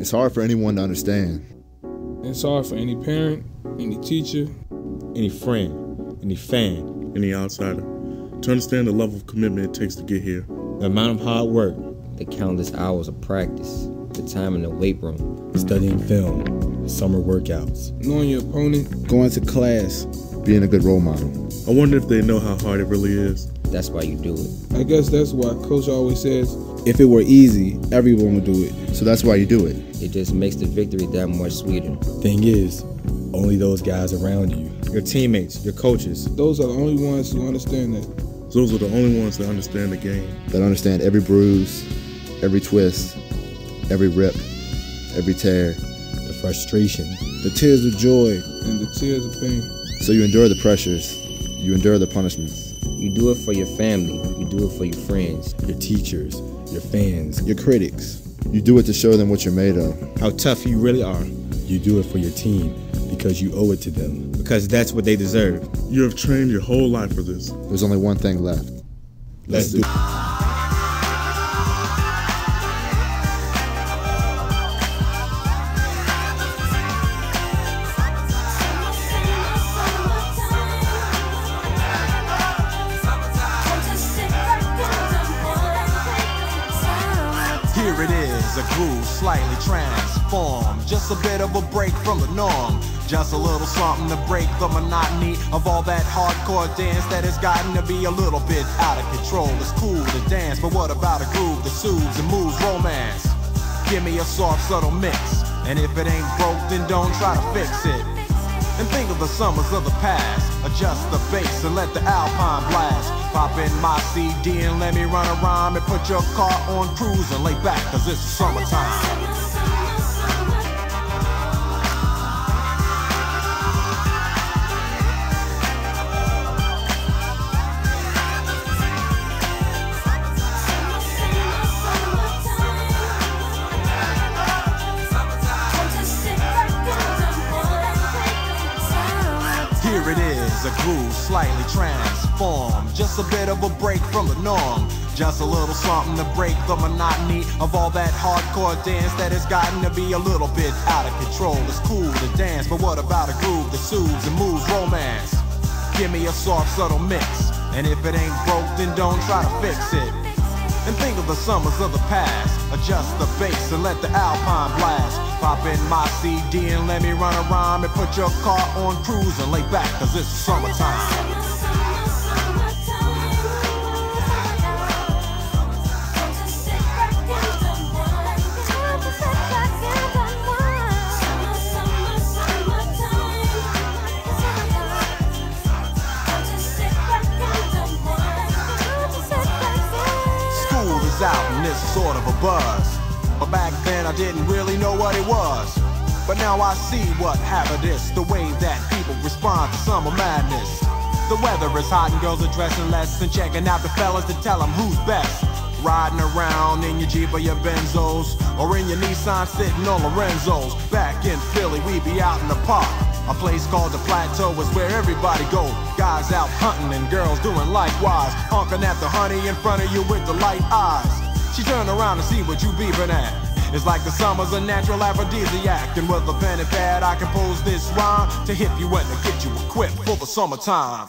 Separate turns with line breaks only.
It's hard for anyone to understand.
It's hard for any parent, any teacher,
any friend, any fan,
any outsider to understand the level of commitment it takes to get here.
The amount of hard work,
the countless hours of practice, the time in the weight room,
studying film, summer workouts,
knowing your opponent,
going to class,
being a good role model.
I wonder if they know how hard it really is.
That's why you do it.
I guess that's why Coach always says,
if it were easy, everyone would do it.
So that's why you do it.
It just makes the victory that much sweeter.
Thing is, only those guys around you,
your teammates, your coaches,
those are the only ones who understand that.
Those are the only ones that understand the game.
That understand every bruise, every twist, every rip, every tear,
the frustration,
the tears of joy,
and the tears of pain.
So you endure the pressures, you endure the punishments.
You do it for your family, you do it for your friends,
your teachers, your fans,
your critics.
You do it to show them what you're made of.
How tough you really are.
You do it for your team because you owe it to them.
Because that's what they deserve.
You have trained your whole life for this.
There's only one thing left.
Let's, Let's do it.
Slightly transformed. Just a bit of a break from the norm. Just a little something to break the monotony of all that hardcore dance that has gotten to be a little bit out of control. It's cool to dance, but what about a groove that soothes and moves romance? Give me a soft, subtle mix. And if it ain't broke, then don't try to fix it. And think of the summers of the past. Adjust the bass and let the alpine blast. Pop in my CD and let me run a rhyme and put your car on cruise and lay back, cause it's summertime. A groove slightly transformed. Just a bit of a break from the norm. Just a little something to break the monotony of all that hardcore dance that has gotten to be a little bit out of control. It's cool to dance, but what about a groove that soothes and moves romance? Give me a soft, subtle mix. And if it ain't broke, then don't try to fix it. And think of the summers of the past. Adjust the bass and let the alpine blast. Pop in my CD and let me run a rhyme and put your car on cruise and lay back, cause it's summertime. It's sort of a buzz. But back then I didn't really know what it was. But now I see what happened is the way that people respond to summer madness. The weather is hot and girls are dressing less and checking out the fellas to tell them who's best. Riding around in your Jeep or your Benzos or in your Nissan sitting on Lorenzo's. Back in Philly, we be out in the park. A place called the Plateau is where everybody go. Guys out hunting and girls doing likewise. Honking at the honey in front of you with the light eyes. She turn around and see what you beeping at. It's like the summer's a natural aphrodisiac. And with a pen and pad, I compose this rhyme to hit you and to get you equipped for the summertime.